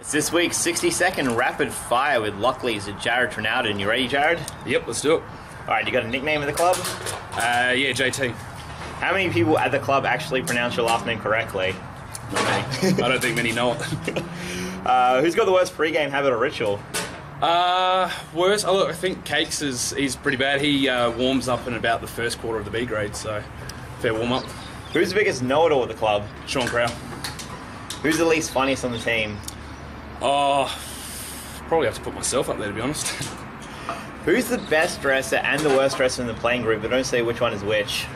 It's this week's 60 second rapid fire with Lockleys at Jarryd Trenowden. You ready, Jarryd? Yep, let's do it. All right, you got a nickname of the club? Uh, yeah, JT. How many people at the club actually pronounce your last name correctly? Not many. I don't think many know it. Uh, who's got the worst pre-game habit or ritual? Uh, worse. Oh, look, I think Cakes is is pretty bad. He uh, warms up in about the first quarter of the B grade, so fair warm up. Who's the biggest know-it-all at the club? Sean Crow. Who's the least funniest on the team? Oh, probably have to put myself up there to be honest. Who's the best dresser and the worst dresser in the playing group, but don't say which one is which?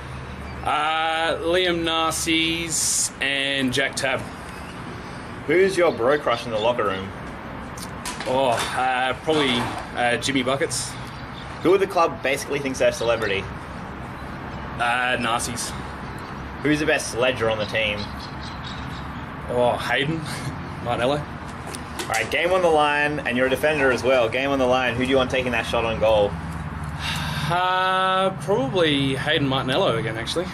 Uh, Liam Narcisse and Jack Tab. Who's your bro crush in the locker room? Oh, uh, probably uh, Jimmy Buckets. Who at the club basically thinks they're a celebrity? Uh, Narcisse. Who's the best sledger on the team? Oh, Hayden. Martinello. All right, game on the line, and you're a defender as well. Game on the line. Who do you want taking that shot on goal? Uh, probably Hayden Martinello again, actually.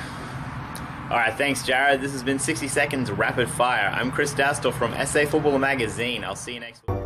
All right, thanks, Jarryd. This has been 60 Seconds Rapid Fire. I'm Chris Dastel from SA Footballer Magazine. I'll see you next week.